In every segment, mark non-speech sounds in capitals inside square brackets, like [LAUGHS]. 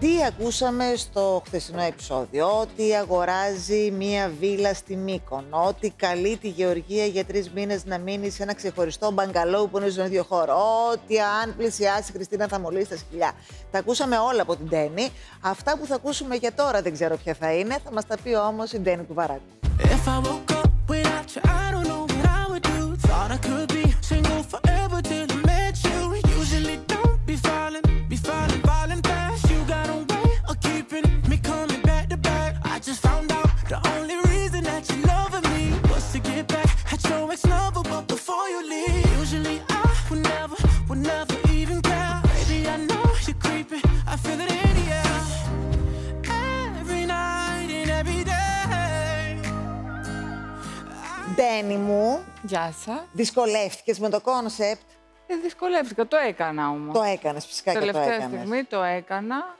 Τι ακούσαμε στο χθεσινό επεισόδιο, ότι αγοράζει μία βίλα στη Μύκονο, ότι καλεί τη Γεωργία για τρεις μήνες να μείνει σε ένα ξεχωριστό μπαγκαλό που είναι στον ίδιο χώρο, ότι αν πλησιάσει η Χριστίνα θα μολύσει τα σκυλιά. Τα ακούσαμε όλα από την Τέννη. Αυτά που θα ακούσουμε για τώρα δεν ξέρω ποια θα είναι, θα μας τα πει όμως η Τέννη Κουβαράκη. If I woke up without you, I don't know what I would do. Thought I could be single forever Ντένη μου, Γεια σας. δυσκολεύτηκες με το concept. Ε, δυσκολεύτηκα. Το έκανα όμως. Το έκανες, φυσικά και το Τελευταία έκανες. στιγμή το έκανα.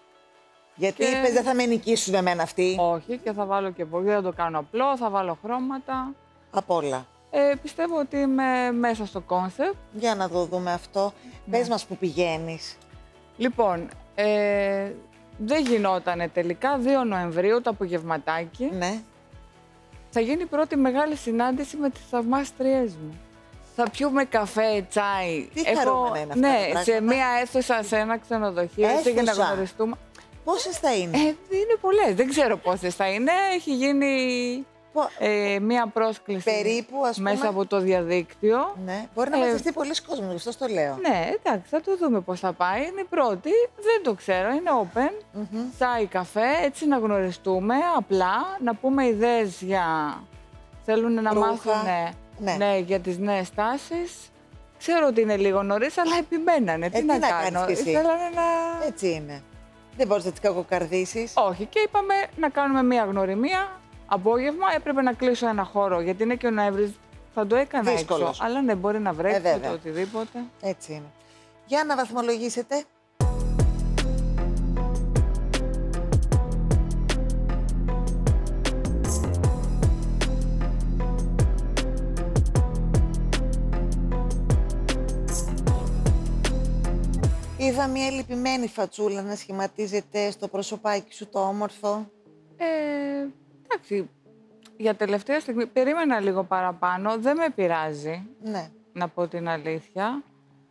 Γιατί και- είπες δεν θα με νικήσουν εμένα αυτοί. Όχι, και θα βάλω και πολύ. Δεν το κάνω απλό. Θα βάλω χρώματα. Απ' όλα. Ε, πιστεύω ότι είμαι μέσα στο concept. Για να το δούμε αυτό. Ναι. Πες μας που πηγαίνεις. Λοιπόν, ε, δεν γινότανε τελικά. 2 Νοεμβρίου το απογευματάκι. Ναι. Θα γίνει η πρώτη μεγάλη συνάντηση με τις θαυμάστριές μου. Θα πιούμε καφέ, τσάι. Τι χαρούμενα είναι αυτά ναι, τα σε πράγματα. μία αίθουσα, σε ένα ξενοδοχείο, έτσι για να Αίθουσα. γνωριστούμε. Πόσες θα είναι; Ε, είναι πολλές. Δεν ξέρω πόσες θα είναι. Έχει γίνει Πο- ε, μία πρόσκληση Περίπου, ας πούμε. μέσα από το διαδίκτυο. Ναι. Μπορεί να Ε, μαζευτεί πολλοί κόσμος, γι' αυτό το λέω. Ναι, εντάξει, θα το δούμε πώς θα πάει. Είναι η πρώτη, δεν το ξέρω, είναι open. Μμμ. Τσάι, καφέ, έτσι να γνωριστούμε, απλά να πούμε ιδέες για... Θέλουν να Ρούχα. μάθουν Ναι. ναι. για τις νέες τάσεις. Ξέρω ότι είναι λίγο νωρίς, αλλά επιμένανε. Ε, τι τι να, να κάνω. κάνεις κι εσύ; Θέλανε να... Έτσι είναι. Δεν μπορείς να τις κακοκαρδίσεις. Όχι, και είπαμε να κάνουμε μία γνωριμία. Απόγευμα έπρεπε να κλείσω ένα χώρο, γιατί είναι και ο Νοέμβρης. Θα το έκανα Δύσκολος. έξω, αλλά ναι, μπορεί να βρέξει Ε, βέβαια. το οτιδήποτε. Έτσι είναι. Για να βαθμολογήσετε. Είδα μια λυπημένη φατσούλα να σχηματίζεται στο προσωπάκι σου το όμορφο. Ε, εντάξει, για τελευταία στιγμή περίμενα λίγο παραπάνω. Δεν με πειράζει, Ναι. να πω την αλήθεια.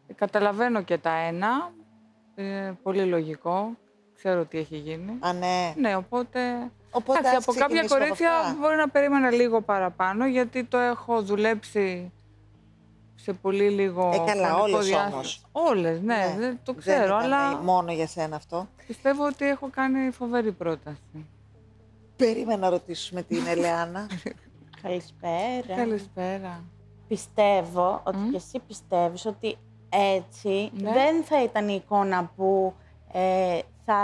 Ε, Καταλαβαίνω και τα ένα. Ε, πολύ λογικό. Ξέρω τι έχει γίνει. Α, ναι. Ναι, οπότε... Οπότε εντάξει, ας από κάποια ξεκινήσουμε από κορίτσια αυτά. μπορεί να περίμενα λίγο παραπάνω, γιατί το έχω δουλέψει σε πολύ λίγο Ε, καλά, χρονικό όλες διάστημα. όμως. Όλες, ναι, δεν το ξέρω, ήταν αλλά μόνο για σένα αυτό. πιστεύω ότι έχω κάνει φοβερή πρόταση. Περίμενα να ρωτήσουμε την Ελεάνα. [LAUGHS] Καλησπέρα. Καλησπέρα. Πιστεύω ότι Μμ. και εσύ πιστεύεις ότι έτσι Ναι. δεν θα ήταν η εικόνα που ε, θα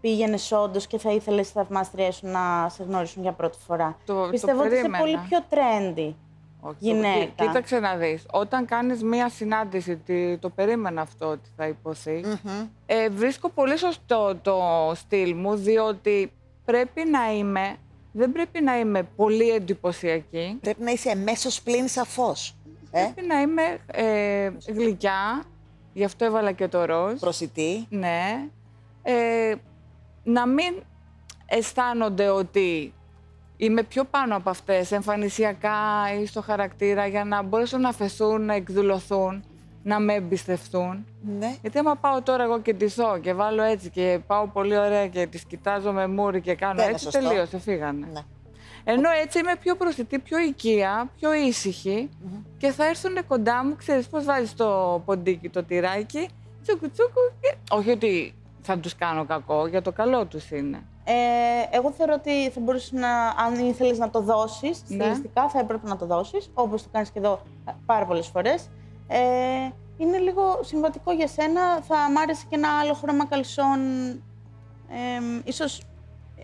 πήγαινες όντως και θα ήθελες οι θαυμάστριές σου να σε γνωρίσουν για πρώτη φορά. Το- το Πιστεύω ότι είσαι περίμενα. πολύ πιο trendy. Όχι, το- Γυναίκα. κοί- Κοίταξε να δεις. Όταν κάνεις μία συνάντηση, τι- το περίμενα αυτό ότι θα υποθεί, Μμμ. ε, βρίσκω πολύ σωστό το στυλ μου, διότι πρέπει να είμαι, δεν πρέπει να είμαι πολύ εντυπωσιακή. Πρέπει να είσαι εμέσω πλήν σαφώς. Ε, Πρέπει να είμαι ε, γλυκιά, γι' αυτό έβαλα και το ροζ. προσιτή. Ναι. Ε, να μην αισθάνονται ότι είμαι πιο πάνω από αυτές, εμφανισιακά ή στο χαρακτήρα, για να μπορέσουν να αφαιθούν, να εκδηλωθούν, να με εμπιστευτούν. Ναι. Γιατί άμα πάω τώρα εγώ και ντυθώ και βάλω έτσι και πάω πολύ ωραία και τις κοιτάζω με μούρι και κάνω Δεν είναι έτσι, σωστό. τελείωσε, φύγανε. ναι. Ενώ έτσι είμαι πιο προσιτή, πιο οικία, πιο ήσυχη και θα έρθουν κοντά μου, ξέρεις πώς βάζεις το ποντίκι, το τυράκι, τσούκου τσούκου και... Όχι ότι θα τους κάνω κακό, για το καλό τους είναι. Ε, εγώ θεωρώ ότι θα μπορούσες να, αν ήθελες να το δώσεις, Ναι. στιλιστικά θα έπρεπε να το δώσεις, όπως το κάνεις και εδώ πάρα πολλές φορές. Ε, είναι λίγο συμβατικό για σένα. Θα μ' άρεσε και ένα άλλο χρώμα καλσόν. Ε, ίσως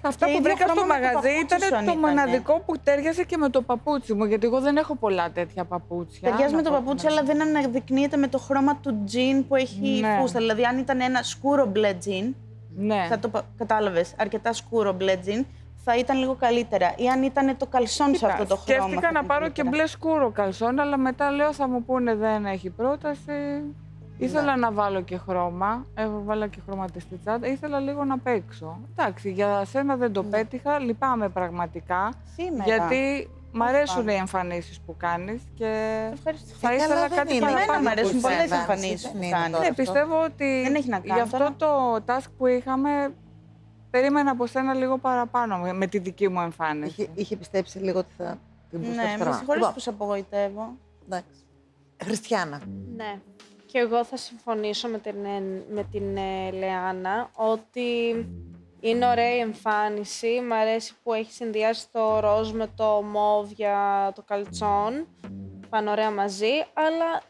Αυτά και που ίδιο βρήκα στο χρώμα με το μαγαζί παπούτσι ήταν σου, αν το ήτανε. μοναδικό που τέριαζε και με το παπούτσι μου, γιατί εγώ δεν έχω πολλά τέτοια παπούτσια. Ταιριάζει να με το πω παπούτσι, την αλλά δεν αναδεικνύεται με το χρώμα του τζιν που έχει Ναι. φούστα. Δηλαδή, αν ήταν ένα σκούρο μπλε τζιν, Ναι. θα το κατάλαβες, αρκετά σκούρο μπλε τζιν, θα ήταν λίγο καλύτερα. Ή αν ήταν το καλσόν σε Κοίτα, αυτό το χρώμα. Σκέφτηκα θα να ήταν πάρω και καλύτερα. μπλε σκούρο καλσόν, αλλά μετά λέω θα μου πούνε δεν έχει πρόταση. Ήθελα να βάλω και χρώμα, έβαλα και χρωματιστή τσάντα, ήθελα λίγο να παίξω. Εντάξει, για σένα δεν το Ναι. πέτυχα, λυπάμαι πραγματικά, Σήμερα. γιατί μ' αρέσουν πάλι. οι εμφανίσεις που κάνεις και Ευχαριστώ. θα Ε, ήθελα καλά, δεν κάτι είναι. παραπάνω. Εμένα μου από αρέσουν εσένα. πολλές Βάνση, εμφανίσεις δεν που είναι κάνεις. τώρα Ναι, αυτό. πιστεύω ότι Δεν έχει να κάνει γι' αυτό τώρα. το task που είχαμε, περίμενα από σένα λίγο παραπάνω με- με τη δική μου εμφάνιση. Είχε, είχε πιστέψει λίγο ότι θα την Ναι, μπουστευτρώ. με συγχωρείς Λοιπόν, που σε απογοητεύω. εντάξει. Χριστιανά. Ναι. Και εγώ θα συμφωνήσω με την, ε, με την ε, Λεάνα ότι είναι ωραία η εμφάνιση. Μ' αρέσει που έχει συνδυάσει το ροζ με το μόβ για το καλτσόν. Πάνε ωραία μαζί, αλλά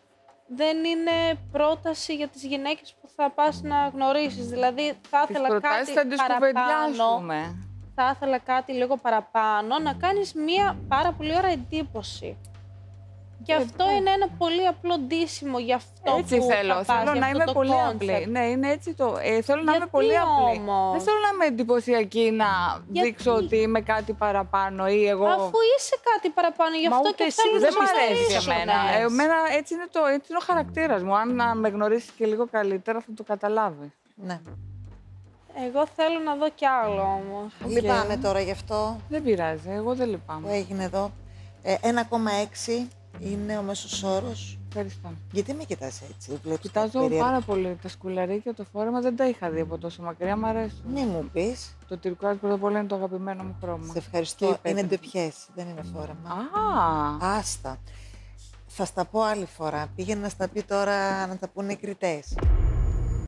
δεν είναι πρόταση για τις γυναίκες που θα πας να γνωρίσεις. Δηλαδή θα Τις ήθελα προτάσεις κάτι θα τις παραπάνω. κουβεντιάσουμε. Θα ήθελα κάτι λίγο παραπάνω, να κάνεις μία πάρα πολύ ωραία εντύπωση. Και Ε, αυτό ναι. είναι ένα πολύ απλό ντύσιμο για αυτό Έτσι που θέλω. θα πας, θέλω για να αυτό είμαι το πολύ concept. απλή. Ναι, είναι έτσι το. Ε, θέλω να είμαι Γιατί πολύ απλή. όμως; Δεν θέλω να είμαι εντυπωσιακή να Γιατί; δείξω ότι είμαι κάτι παραπάνω ή εγώ. Αφού είσαι κάτι παραπάνω, γι' Μα αυτό ούτε και εσύ θέλω δεν να μ' σε αρέσει γνωρίσω, εμένα. ναι. Εμένα έτσι είναι, το, έτσι είναι ο χαρακτήρας μου. Αν να με γνωρίσει και λίγο καλύτερα, θα το καταλάβει. Ναι. Εγώ θέλω να δω κι άλλο όμως. Λυπάμαι τώρα γι' αυτό Δεν πειράζει. Εγώ δεν που λυπάμαι. έγινε εδώ. Ε, 1,6 είναι ο μέσος όρος. Ευχαριστώ. Γιατί με κοιτάς έτσι, βλέπεις Κοιτάζω κάτι περίεργο. πάρα πολύ τα σκουλαρίκια, το φόρεμα δεν τα είχα δει από τόσο μακριά. Μ' αρέσουν. Μη μου πεις. Το τυρκουάζ πρώτα απ' όλα είναι το αγαπημένο μου χρώμα. Σε ευχαριστώ. Και η Είναι πέτρα. ντεπιές, δεν είναι φόρεμα. Α, Άστα. Θα στα πω άλλη φορά. Πήγαινε να στα πει τώρα να τα πούνε οι κριτές.